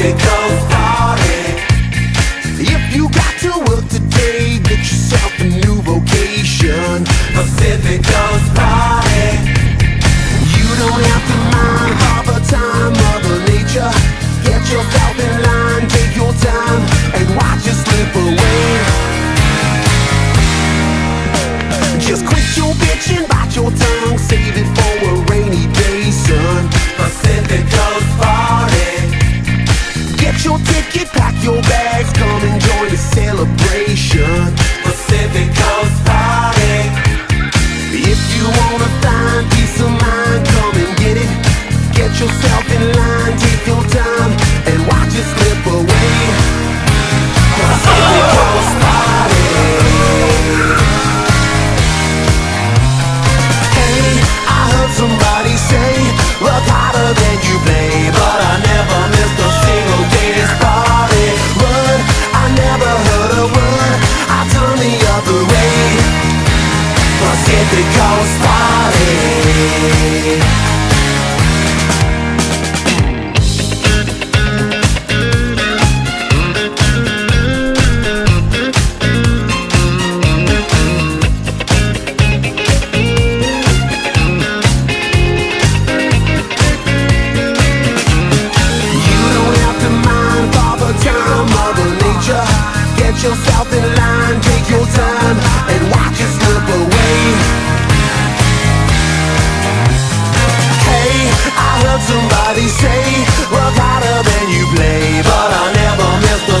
then go. If you got to work today, get yourself a new vocation. Pacific entre caos parei Somebody say, work harder than you play But I never miss a